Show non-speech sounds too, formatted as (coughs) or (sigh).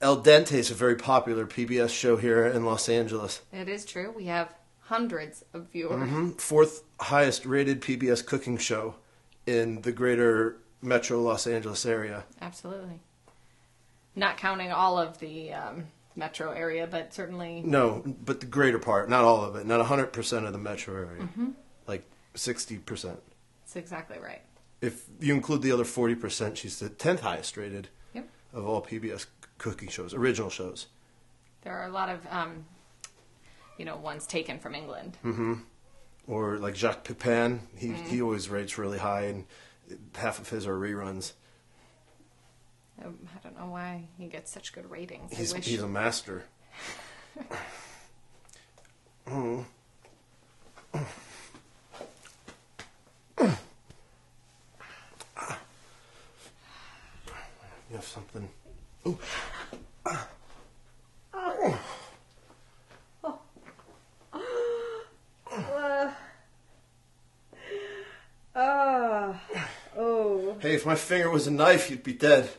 Al Dente is a very popular PBS show here in Los Angeles. It is true. We have hundreds of viewers. hmm Fourth highest rated PBS cooking show in the greater metro Los Angeles area. Absolutely. Not counting all of the um, metro area, but certainly. No, but the greater part, not all of it, not 100% of the metro area. Like 60%. That's exactly right. If you include the other 40%, she's the 10th highest rated Yep. of all PBS cooking shows, original shows. There are a lot of, um, you know, ones taken from England. Mm-hmm. Or like Jacques Pepin, he, he always rates really high, and half of his are reruns. Um, I don't know why he gets such good ratings. He's, he's a master. (laughs) Mm. (coughs) You have something. Ooh. Hey, if my finger was a knife, you'd be dead.